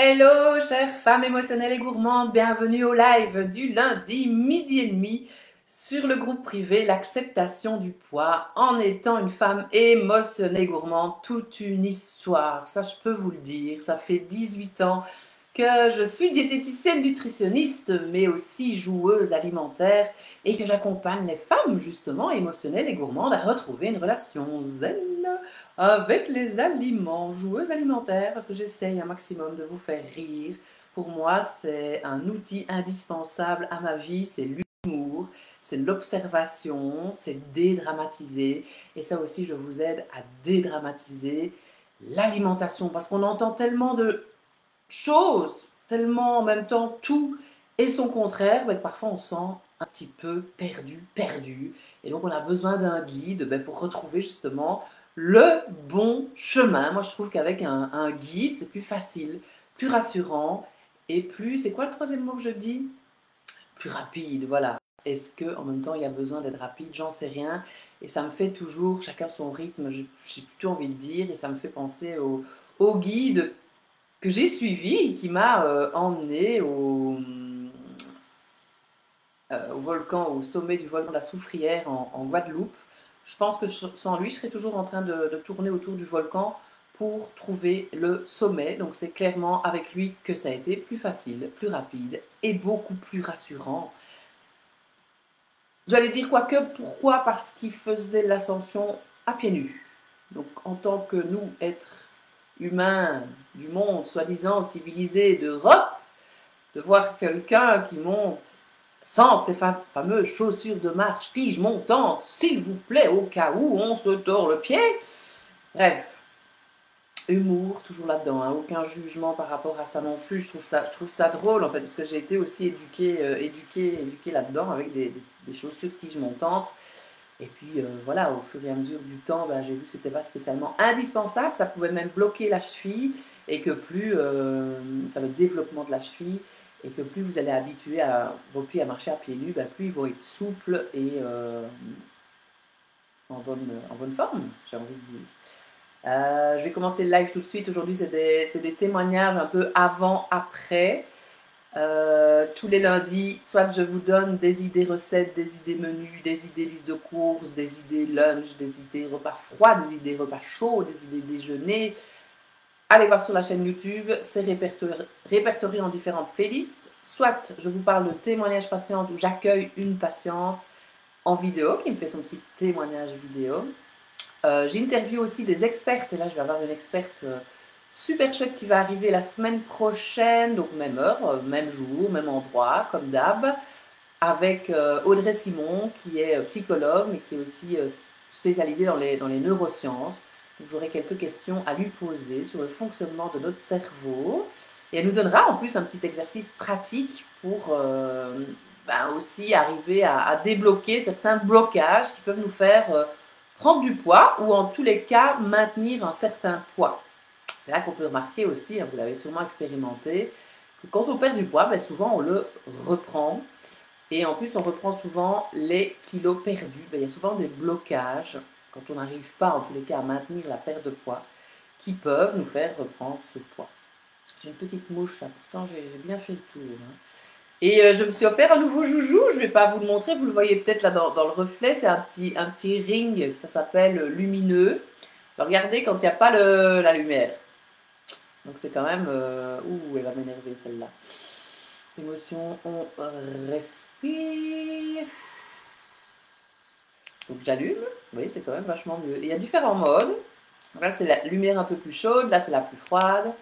Hello, chères femmes émotionnelles et gourmandes, bienvenue au live du lundi midi et demi sur le groupe privé L'acceptation du poids en étant une femme émotionnelle et gourmande, toute une histoire. Ça, je peux vous le dire, ça fait 18 ans que je suis diététicienne nutritionniste, mais aussi joueuse alimentaire et que j'accompagne les femmes justement émotionnelles et gourmandes à retrouver une relation zen avec les aliments, joueuse alimentaire, parce que j'essaye un maximum de vous faire rire. Pour moi, c'est un outil indispensable à ma vie, c'est l'humour, c'est l'observation, c'est dédramatiser. Et ça aussi, je vous aide à dédramatiser l'alimentation, parce qu'on entend tellement de choses, tellement en même temps tout et son contraire, mais parfois on sent un petit peu perdu, perdu. Et donc on a besoin d'un guide ben, pour retrouver justement le bon chemin. Moi je trouve qu'avec un, guide, c'est plus facile, plus rassurant et plus, c'est quoi le troisième mot que je dis? Plus rapide, voilà. Est-ce que en même temps il y a besoin d'être rapide? J'en sais rien. Et ça me fait toujours, chacun son rythme, j'ai plutôt envie de dire, et ça me fait penser au, guide que j'ai suivi qui m'a euh, emmené au, euh, au, volcan, au sommet du volcan de la Soufrière en, Guadeloupe. Je pense que sans lui, je serais toujours en train de, tourner autour du volcan pour trouver le sommet. Donc c'est clairement avec lui que ça a été plus facile, plus rapide et beaucoup plus rassurant. J'allais dire quoi que, pourquoi? Parce qu'il faisait l'ascension à pieds nus. Donc en tant que nous, êtres humain du monde, soi-disant civilisé d'Europe, de voir quelqu'un qui monte sans ces fameuses chaussures de marche, tige montante, s'il vous plaît, au cas où on se tord le pied. Bref, humour toujours là-dedans, hein. aucun jugement par rapport à ça non plus. Je trouve ça, drôle en fait, parce que j'ai été aussi éduquée, euh, éduquée, là-dedans avec des, chaussures tige montantes. Et puis euh, voilà, au fur et à mesure du temps, ben, j'ai vu que ce n'était pas spécialement indispensable, ça pouvait même bloquer la cheville et que plus, euh, le développement de la cheville, et que plus vous allez habituer à, vos pieds à marcher à pieds nus, ben, plus ils vont être souples et euh, en, bonne, en bonne forme, j'ai envie de dire. je vais commencer le live tout de suite. Aujourd'hui, c'est des, des, témoignages un peu avant-après. Euh, tous les lundis, soit je vous donne des idées recettes, des idées menus, des idées listes de courses, des idées lunch, des idées repas froids, des idées repas chauds, des idées déjeuner. Allez voir sur la chaîne YouTube, c'est répertorié en différentes playlists. Soit je vous parle de témoignage patiente où j'accueille une patiente en vidéo qui me fait son petit témoignage vidéo. Euh, J'interviewe aussi des expertes et là je vais avoir une experte. Euh, super chouette qui va arriver la semaine prochaine, donc même heure, euh, même jour, même endroit, comme d'hab, avec Audrey Simon, qui est psychologue, mais qui est aussi spécialisée dans les neurosciences. J'aurai quelques questions à lui poser sur le fonctionnement de notre cerveau. Et elle nous donnera en plus un petit exercice pratique pour ben aussi arriver à, débloquer certains blocages qui peuvent nous faire prendre du poids ou en tous les cas maintenir un certain poids. C'est là qu'on peut remarquer aussi, hein, vous l'avez sûrement expérimenté, que quand on perd du poids, ben souvent on le reprend. Et en plus, on reprend souvent les kilos perdus. Ben, il y a souvent des blocages, quand on n'arrive pas en tous les cas à maintenir la perte de poids, qui peuvent nous faire reprendre ce poids. J'ai une petite mouche là, pourtant j'ai bien fait le tour. Hein. Et euh, je me suis offert un nouveau joujou, je ne vais pas vous le montrer, vous le voyez peut-être là dans, le reflet, c'est un petit, un petit ring, ça s'appelle lumineux. regardez quand il n'y a pas la lumière. Donc c'est quand même... Euh, ouh, elle va m'énerver celle-là. Émotion, on respire. Donc j'allume. Vous voyez, c'est quand même vachement mieux. il y a différents modes. Là, c'est la lumière un peu plus chaude. Là, c'est la plus froide.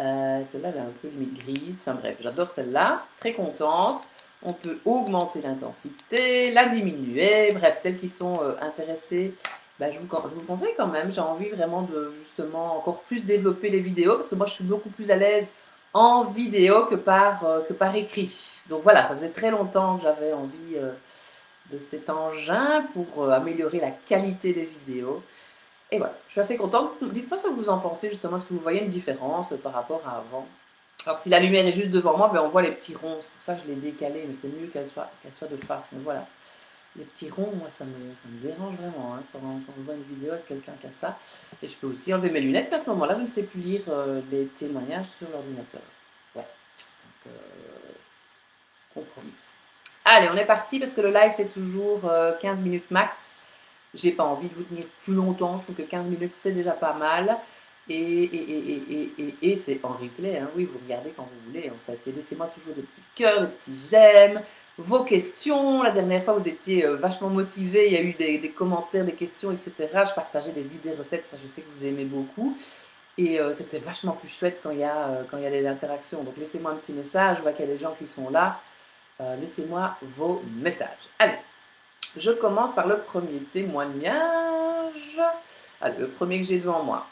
Euh, celle-là, elle est un peu limite grise. Enfin bref, j'adore celle-là. Très contente. On peut augmenter l'intensité, la diminuer. Bref, celles qui sont euh, intéressées bah, je, vous, conseille quand même. J'ai envie vraiment de justement encore plus développer les vidéos parce que moi je suis beaucoup plus à l'aise en vidéo que par, euh, que par écrit. Donc voilà, ça faisait très longtemps que j'avais envie cet engin pour euh, améliorer la qualité des vidéos. Et voilà, je suis assez contente. Dites-moi ce que vous en pensez justement, est-ce que vous voyez une différence par rapport à avant? Alors si la lumière est juste devant moi, ben, on voit les petits ronds. C'est pour ça que je l'ai décalé, mais c'est mieux qu'elle soit, qu'elle soit de face. Mais voilà. Les petits ronds, moi, ça me, dérange vraiment hein, quand, on voit une vidéo avec quelqu'un qui a ça. Et je peux aussi enlever mes lunettes, qu'à ce moment-là, je ne sais plus lire euh, les témoignages sur l'ordinateur. Ouais. Donc, euh, compromis. Allez, on est parti, parce que le live, c'est toujours 15 euh, minutes max. J'ai pas envie de vous tenir plus longtemps. Je trouve que 15 minutes, c'est déjà pas mal. Et, c'est en replay, hein. oui, vous regardez quand vous voulez en fait. Et laissez-moi toujours des petits cœurs, des petits j'aime, vos questions. La dernière fois, vous étiez euh, vachement motivés, il y a eu des, commentaires, des questions, etc. Je partageais des idées, recettes, ça je sais que vous aimez beaucoup. Et euh, c'était vachement plus chouette quand il y a, quand il y a des interactions. Donc laissez-moi un petit message, je vois qu'il y a des gens qui sont là. Laissez-moi vos messages. Allez, je commence par le premier témoignage. Allez, le premier que j'ai devant moi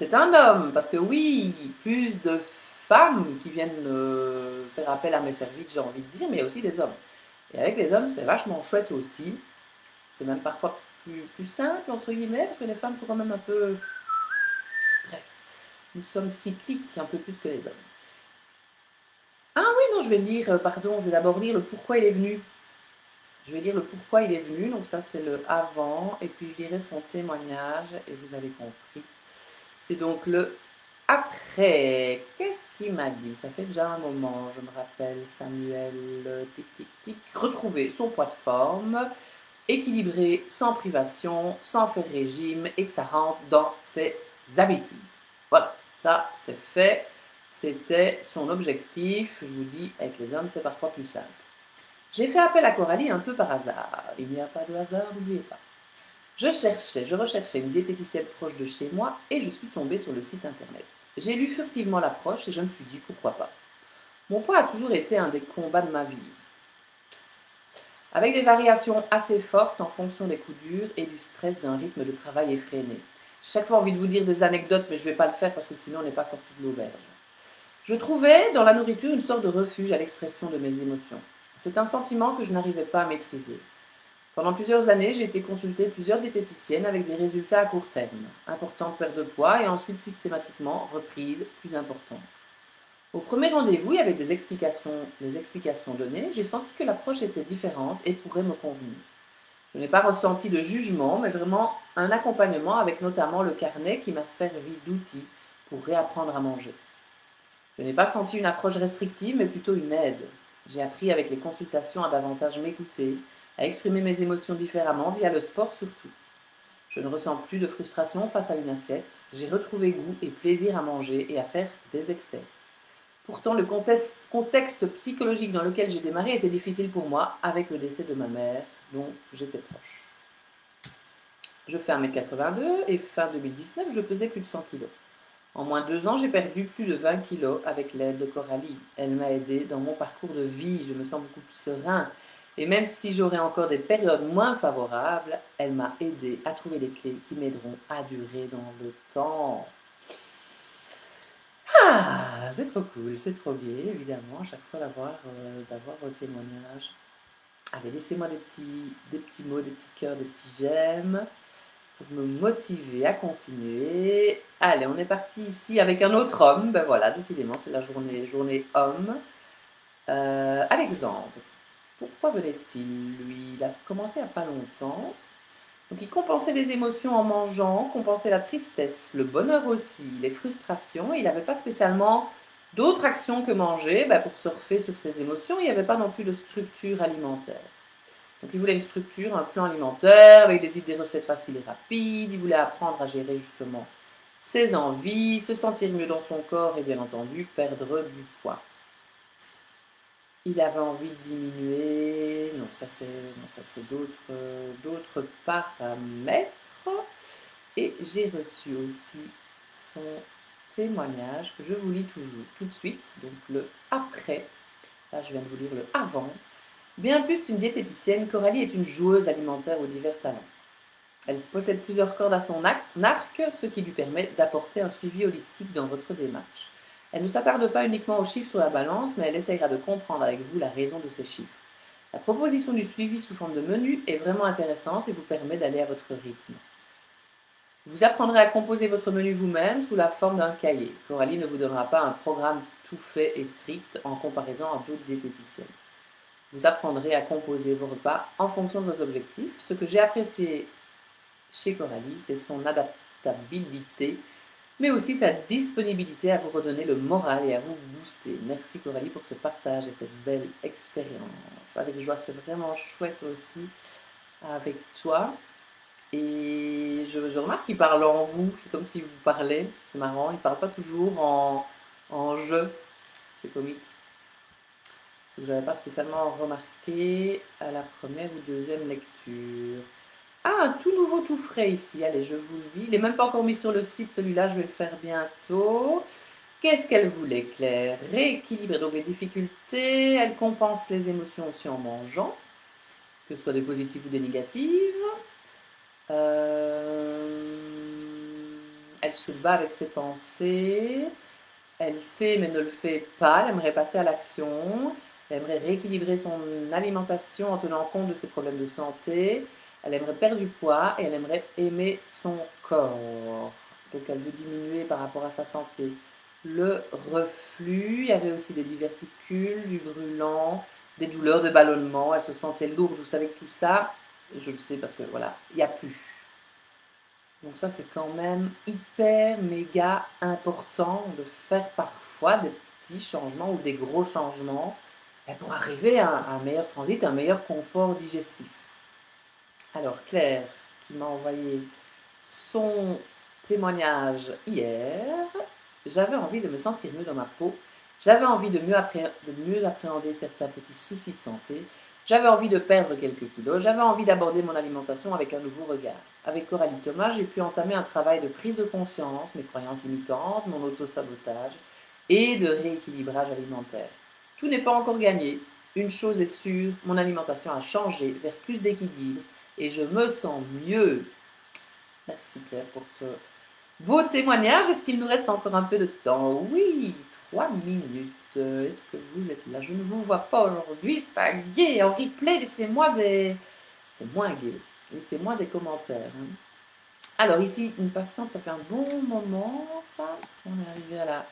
c'est un homme, parce que oui, plus de femmes qui viennent euh, faire appel à mes services, j'ai envie de dire, mais aussi des hommes. Et avec les hommes, c'est vachement chouette aussi. C'est même parfois plus, plus simple, entre guillemets, parce que les femmes sont quand même un peu... Bref, nous sommes cycliques un peu plus que les hommes. Non, je vais lire, euh, pardon, je vais d'abord lire le pourquoi il est venu. Je vais lire le pourquoi il est venu, donc ça c'est le avant, et puis je lirai son témoignage, et vous avez compris c'est donc le après. Qu'est-ce qu'il m'a dit? Ça fait déjà un moment, je me rappelle, Samuel, tic, tic, tic. Retrouver son poids de forme, équilibré, sans privation, sans faire régime, et que ça rentre dans ses habitudes. Voilà, ça c'est fait. C'était son objectif. Je vous dis, avec les hommes, c'est parfois plus simple. J'ai fait appel à Coralie un peu par hasard. Il n'y a pas de hasard, n'oubliez pas. Je cherchais, je recherchais une diététicienne proche de chez moi et je suis tombée sur le site internet. J'ai lu furtivement l'approche et je me suis dit pourquoi pas. Mon poids a toujours été un des combats de ma vie. Avec des variations assez fortes en fonction des coups durs et du stress d'un rythme de travail effréné. Chaque fois envie de vous dire des anecdotes, mais je ne vais pas le faire parce que sinon on n'est pas sorti de l'auberge. Je trouvais dans la nourriture une sorte de refuge à l'expression de mes émotions. C'est un sentiment que je n'arrivais pas à maîtriser. Pendant plusieurs années, j'ai été consultée plusieurs diététiciennes avec des résultats à court terme. Importante perte de poids et ensuite systématiquement reprise plus importante. Au premier rendez-vous, avait des explications, des explications données. J'ai senti que l'approche était différente et pourrait me convenir. Je n'ai pas ressenti de jugement, mais vraiment un accompagnement avec notamment le carnet qui m'a servi d'outil pour réapprendre à manger. Je n'ai pas senti une approche restrictive, mais plutôt une aide. J'ai appris avec les consultations à davantage m'écouter, à exprimer mes émotions différemment via le sport surtout. Je ne ressens plus de frustration face à une assiette. J'ai retrouvé goût et plaisir à manger et à faire des excès. Pourtant, le contexte, psychologique dans lequel j'ai démarré était difficile pour moi avec le décès de ma mère, dont j'étais proche. Je fais 1m82 et fin 2019, je pesais plus de 100 kg. En moins de deux ans, j'ai perdu plus de 20 kg avec l'aide de Coralie. Elle m'a aidé dans mon parcours de vie. Je me sens beaucoup plus serein et même si j'aurai encore des périodes moins favorables, elle m'a aidé à trouver les clés qui m'aideront à durer dans le temps. Ah, c'est trop cool, c'est trop bien, évidemment, à chaque fois d'avoir euh, vos témoignages. Allez, laissez-moi des petits, des petits mots, des petits cœurs, des petits j'aime me motiver à continuer. Allez, on est parti ici avec un autre homme. Ben voilà, décidément, c'est la journée, journée homme. Euh, Alexandre. Pourquoi venait-il Lui, il a commencé il n'y a pas longtemps. Donc il compensait les émotions en mangeant, compensait la tristesse, le bonheur aussi, les frustrations. il n'avait pas spécialement d'autres actions que manger bah, pour surfer sur ses émotions. Il n'y avait pas non plus de structure alimentaire. Donc il voulait une structure, un plan alimentaire avec des idées recettes faciles et rapides. Il voulait apprendre à gérer justement ses envies, se sentir mieux dans son corps et bien entendu perdre du poids. Il avait envie de diminuer. Non, ça c'est d'autres paramètres. Et j'ai reçu aussi son témoignage que je vous lis toujours tout de suite. Donc le après. Là, je viens de vous lire le avant. Bien plus qu'une diététicienne, Coralie est une joueuse alimentaire aux divers talents. Elle possède plusieurs cordes à son arc, ce qui lui permet d'apporter un suivi holistique dans votre démarche. Elle ne s'attarde pas uniquement aux chiffres sur la balance, mais elle essayera de comprendre avec vous la raison de ces chiffres. La proposition du suivi sous forme de menu est vraiment intéressante et vous permet d'aller à votre rythme. Vous apprendrez à composer votre menu vous-même sous la forme d'un cahier. Coralie ne vous donnera pas un programme tout fait et strict en comparaison à d'autres diététiciennes. Vous apprendrez à composer vos repas en fonction de vos objectifs. Ce que j'ai apprécié chez Coralie, c'est son adaptabilité, mais aussi sa disponibilité à vous redonner le moral et à vous booster. Merci Coralie pour ce partage et cette belle expérience. Avec joie, c'était vraiment chouette aussi avec toi. Et je, remarque qu'il parle en vous, c'est comme si vous parlez, c'est marrant, il ne parle pas toujours en, en je, c'est comique. Que je n'avais pas spécialement remarqué à la première ou deuxième lecture. Ah, tout nouveau, tout frais ici, allez, je vous le dis. Il n'est même pas encore mis sur le site, celui-là, je vais le faire bientôt. Qu'est-ce qu'elle voulait, Claire? Rééquilibrer donc les difficultés, elle compense les émotions aussi en mangeant, que ce soit des positives ou des négatives. Euh, elle se bat avec ses pensées. Elle sait mais ne le fait pas. Elle aimerait passer à l'action. Elle aimerait rééquilibrer son alimentation en tenant compte de ses problèmes de santé. Elle aimerait perdre du poids et elle aimerait aimer son corps. Donc elle veut diminuer par rapport à sa santé. Le reflux, il y avait aussi des diverticules, du brûlant, des douleurs de ballonnement. Elle se sentait lourde. Vous savez que tout ça, je le sais parce que voilà, il n'y a plus. Donc ça, c'est quand même hyper, méga important de faire parfois des petits changements ou des gros changements pour arriver à un meilleur transit, un meilleur confort digestif. Alors Claire, qui m'a envoyé son témoignage hier, j'avais envie de me sentir mieux dans ma peau, j'avais envie de mieux, de mieux appréhender certains petits soucis de santé, j'avais envie de perdre quelques kilos, j'avais envie d'aborder mon alimentation avec un nouveau regard. Avec Coralie Thomas, j'ai pu entamer un travail de prise de conscience, mes croyances limitantes, mon auto-sabotage et de rééquilibrage alimentaire. Tout n'est pas encore gagné. Une chose est sûre, mon alimentation a changé vers plus d'équilibre et je me sens mieux. Merci Claire pour ce beau témoignage. Est-ce qu'il nous reste encore un peu de temps? Oui, trois minutes. Est-ce que vous êtes là? Je ne vous vois pas aujourd'hui, c'est pas gay. En replay, laissez-moi des... C'est moins gay. Laissez-moi des commentaires. Hein. Alors ici, une patiente, ça fait un bon moment. On est arrivé à la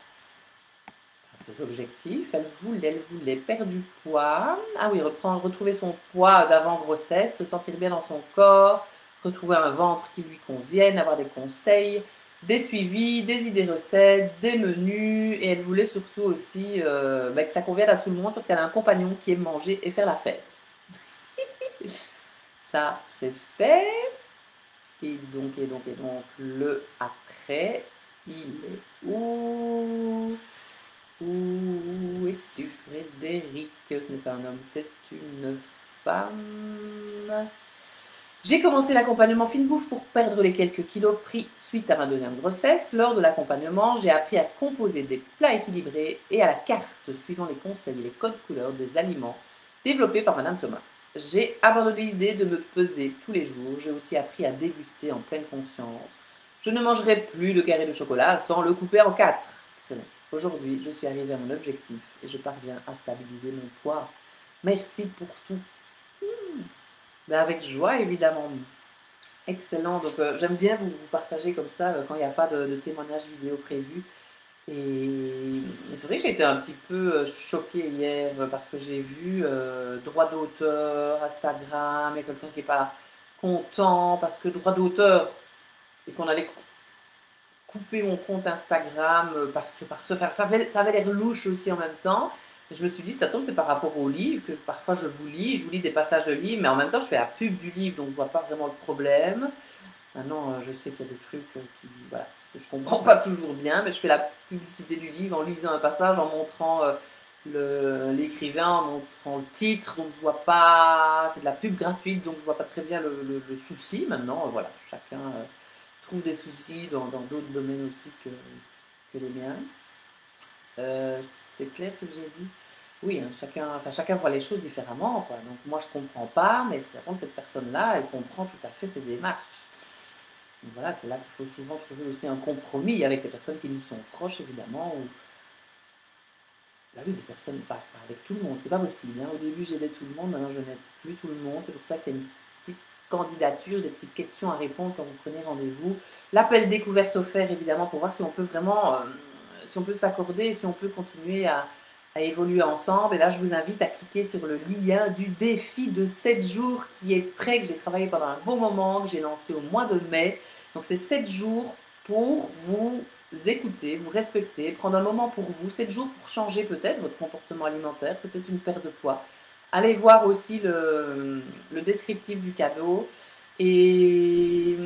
objectifs. Elle voulait, elle voulait perdre du poids. Ah oui, reprendre, retrouver son poids d'avant grossesse, se sentir bien dans son corps, retrouver un ventre qui lui convienne, avoir des conseils, des suivis, des idées recettes, des menus. Et elle voulait surtout aussi euh, bah, que ça convienne à tout le monde parce qu'elle a un compagnon qui aime manger et faire la fête. ça, c'est fait. Et donc, et donc, et donc, le après, il est où? Où es-tu, Frédéric? Ce n'est pas un homme, c'est une femme. J'ai commencé l'accompagnement fine bouffe pour perdre les quelques kilos pris suite à ma deuxième grossesse. Lors de l'accompagnement, j'ai appris à composer des plats équilibrés et à la carte, suivant les conseils et les codes couleurs des aliments développés par Madame Thomas. J'ai abandonné l'idée de me peser tous les jours. J'ai aussi appris à déguster en pleine conscience. Je ne mangerai plus de carré de chocolat sans le couper en quatre. Excellent. Aujourd'hui, je suis arrivée à mon objectif et je parviens à stabiliser mon poids. Merci pour tout. Hmm. Ben, avec joie, évidemment. Excellent. Donc, euh, j'aime bien vous, partager comme ça euh, quand il n'y a pas de, témoignage vidéo prévu. Et c'est vrai que j'ai été un petit peu euh, choquée hier parce que j'ai vu droit d'auteur, Instagram, et quelqu'un qui n'est pas content parce que droit d'auteur et qu'on allait couper mon compte Instagram euh, parce que par ce faire. Ça avait, ça l'air louche aussi en même temps. je me suis dit, ça tombe, c'est par rapport au livre, que parfois je vous lis, je vous lis des passages de livre, mais en même temps, je fais la pub du livre, donc je ne vois pas vraiment le problème. Maintenant, euh, je sais qu'il y a des trucs euh, qui, que je ne comprends pas toujours bien, mais je fais la publicité du livre en lisant un passage, en montrant l'écrivain, en montrant le titre, donc je vois pas, c'est de la pub gratuite, donc je vois pas très bien le, souci. Maintenant, voilà, chacun trouve des soucis dans d'autres domaines aussi que, les miens. Euh, c'est clair ce que j'ai dit Oui, hein, chacun, enfin, chacun voit les choses différemment. Quoi. Donc moi, je ne comprends pas, mais contre, cette personne-là, elle comprend tout à fait ses démarches. Voilà, c'est là qu'il faut souvent trouver aussi un compromis avec les personnes qui nous sont proches, évidemment. Là, oui, des personnes, avec tout le monde, c'est pas possible. Hein. Au début, j'aidais tout le monde, maintenant, je n'aide plus tout le monde. C'est pour ça qu'il y a une candidature, des petites questions à répondre quand vous prenez rendez-vous. L'appel découverte offert, évidemment, pour voir si on peut vraiment, euh, si on peut s'accorder, si on peut continuer à, à évoluer ensemble. Et là, je vous invite à cliquer sur le lien du défi de 7 jours qui est prêt, que j'ai travaillé pendant un bon moment, que j'ai lancé au mois de mai. Donc, c'est 7 jours pour vous écouter, vous respecter, prendre un moment pour vous, 7 jours pour changer peut-être votre comportement alimentaire, peut-être une perte de poids. Allez voir aussi le, descriptif du cadeau. Et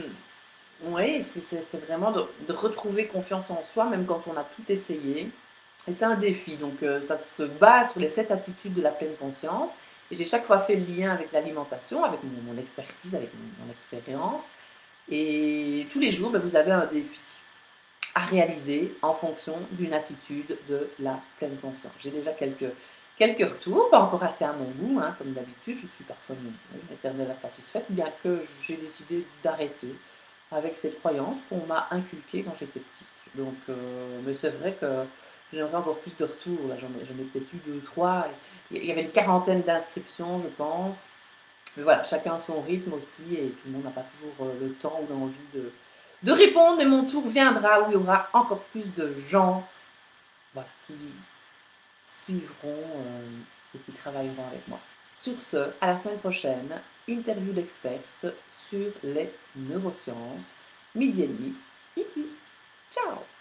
oui, c'est vraiment de, retrouver confiance en soi, même quand on a tout essayé. Et c'est un défi. Donc, euh, ça se base sur les sept attitudes de la pleine conscience. Et j'ai chaque fois fait le lien avec l'alimentation, avec mon, expertise, avec mon, expérience. Et tous les jours, ben, vous avez un défi à réaliser en fonction d'une attitude de la pleine conscience. J'ai déjà quelques, quelques retours, pas encore assez à mon goût, hein, comme d'habitude. Je suis parfois éternelle satisfaite, bien que j'ai décidé d'arrêter avec cette croyance qu'on m'a inculquée quand j'étais petite. Donc, euh, mais c'est vrai que j'aimerais encore plus de retours. J'en ai, peut-être eu deux ou trois. Il y avait une quarantaine d'inscriptions, je pense. Mais voilà, chacun son rythme aussi, et tout le monde n'a pas toujours euh, le temps ou l'envie de, de répondre. Et mon tour viendra où il y aura encore plus de gens qui suivront euh, et qui travailleront avec moi. Sur ce, à la semaine prochaine, interview d'experts sur les neurosciences, midi et demi, ici. Ciao